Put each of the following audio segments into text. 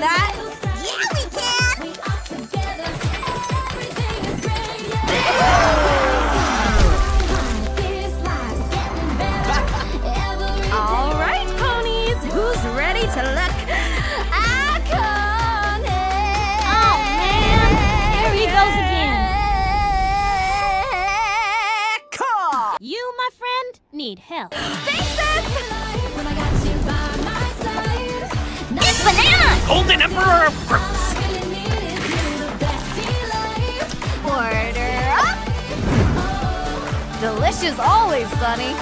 that? Yeah, we can! All right, ponies, who's ready to look iconic? Oh, man. There he goes again. Cool. You, my friend, need help. Thanks, sis. It's banana! Golden Emperor of Fruits! Order up. Delicious always, Sunny.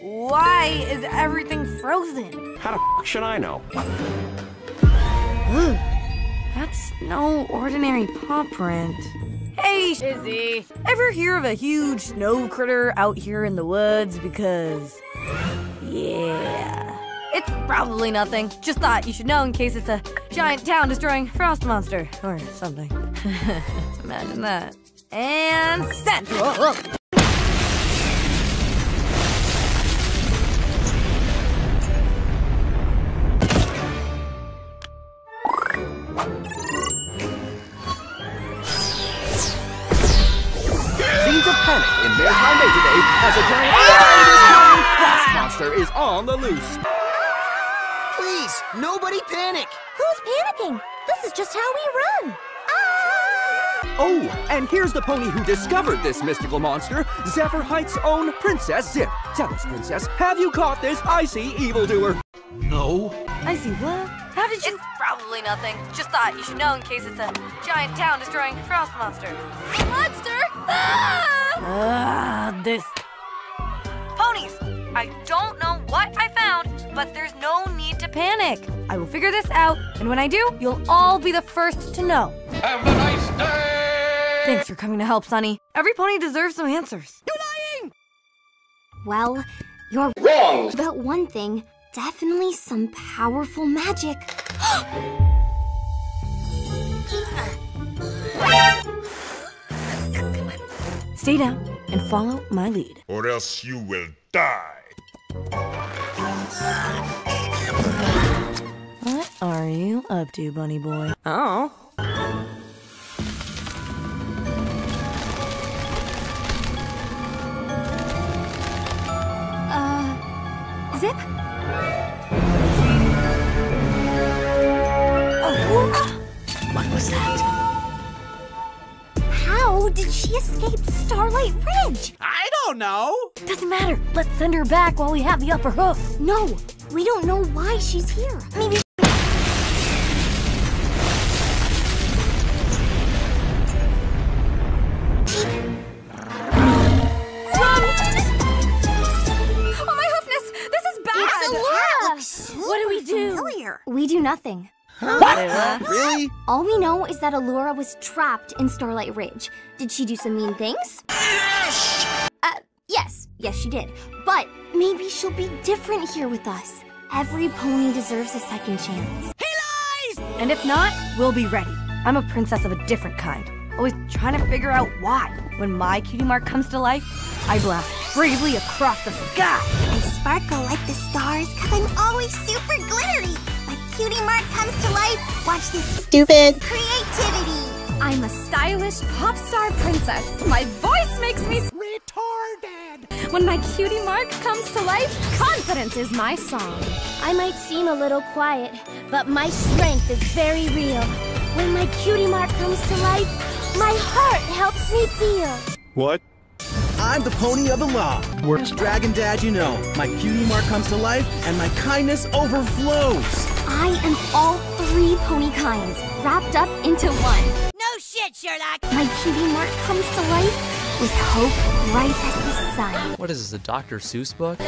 Why is everything frozen? How the f should I know? That's no ordinary paw print. Hey, Shizzy. Ever hear of a huge snow critter out here in the woods? Because, yeah, it's probably nothing. Just thought you should know in case it's a giant town destroying frost monster or something. Imagine that. And sent. Is on the loose. Please, nobody panic! Who's panicking? This is just how we run! Ah! Oh, and here's the pony who discovered this mystical monster, Zephyr Heights' own Princess Zipp. Tell us, Princess, have you caught this icy evildoer? No. Icy see what? How did you? It's probably nothing. Just thought you should know in case it's a giant town destroying frost monster. Monster! Ah! Ah, this. Ponies, I don't know what I found, but there's no need to panic. I will figure this out, and when I do, you'll all be the first to know. Have a nice day! Thanks for coming to help, Sunny. Every pony deserves some answers. You're lying! Well, you're Wrong! about one thing. Definitely some powerful magic. Stay down and follow my lead. or else you will die. What are you up to, bunny boy? Oh. Uh, Zipp? What was that? How did she escape Starlight Ridge? I don't know! Doesn't matter. Let's send her back while we have the upper hoof. No, we don't know why she's here. Maybe. Oh my hoofness! This is bad! What do we do? Familiar. We do nothing. Really? All we know is that Allura was trapped in Starlight Ridge. Did she do some mean things? Yes! Uh, yes. Yes, she did. But maybe she'll be different here with us. Every pony deserves a second chance. He lies! And if not, we'll be ready. I'm a princess of a different kind. Always trying to figure out why. When my cutie mark comes to life, I blast bravely across the sky. I sparkle like the stars because I'm always super glittery. My cutie mark comes to life. Watch this stupid creativity. I'm a stylish pop star princess. My voice makes me Retarded! When my cutie mark comes to life, confidence is my song. I might seem a little quiet, but my strength is very real. When my cutie mark comes to life, my heart helps me feel. What? I'm the pony of the law. Worst dragon dad you know. My cutie mark comes to life, and my kindness overflows. I am all three pony kinds wrapped up into one. No shit, Sherlock! My cutie mark comes to life with hope bright as the sun. What is this, a Dr. Seuss book?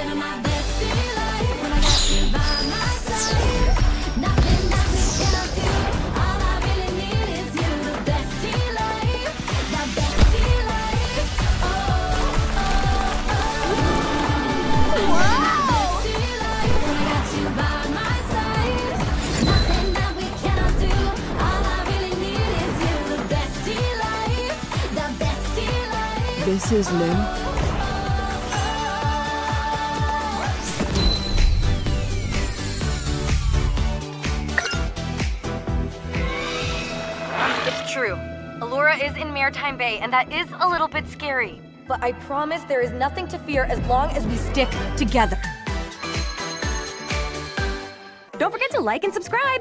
This is Lim. It's true. Allura is in Maritime Bay, and that is a little bit scary. But I promise there is nothing to fear as long as we stick together. Don't forget to like and subscribe.